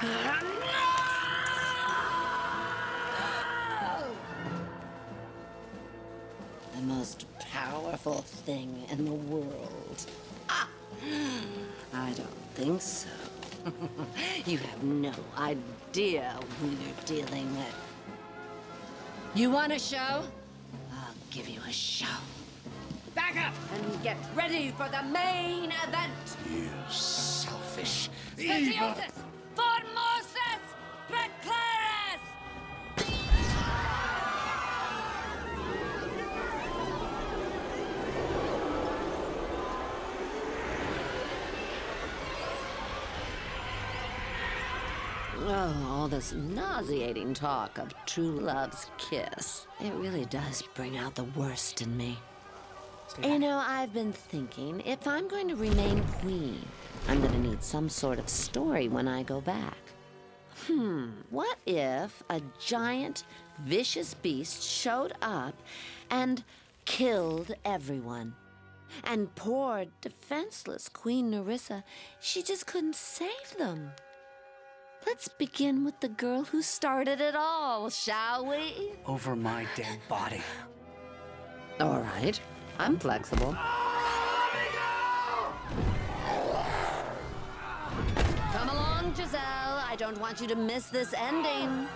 The most powerful thing in the world. Ah! I don't think so. you have no idea who you're dealing with. You want a show? I'll give you a show. Back up and get ready for the main event. You selfish, evil... Oh, all this nauseating talk of true love's kiss. It really does bring out the worst in me. You know, I've been thinking if I'm going to remain queen, I'm going to need some sort of story when I go back. Hmm, what if a giant, vicious beast showed up and killed everyone? And poor, defenseless Queen Narissa, she just couldn't save them. Let's begin with the girl who started it all, shall we? Over my dead body. All right, I'm flexible. Come along, Giselle. I don't want you to miss this ending.